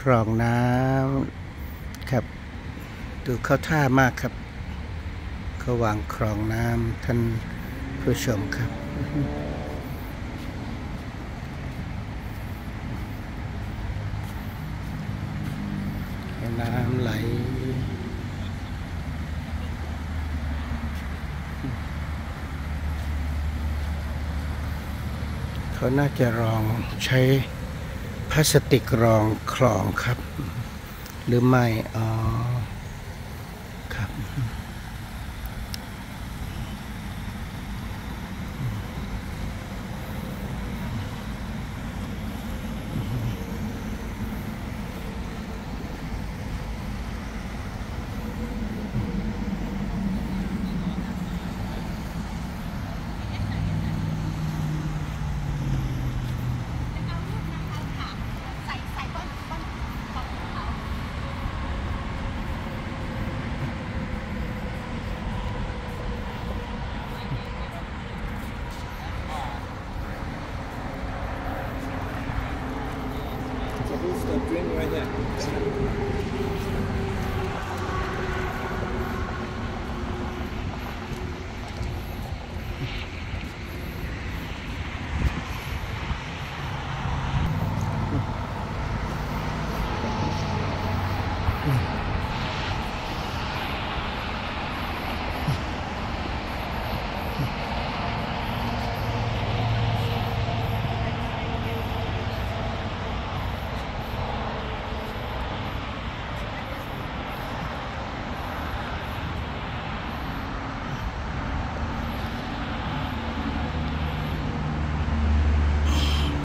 คลองน้ำครับ ดูเข้าท่ามากครับเขาวางคลองน้ำท่านผู้ชมครับ น้ำไหลเขาน่าจะรองใช้ พลาสติกรองคลองครับ หรือไม่อ๋อ full stop drain right there. Yeah.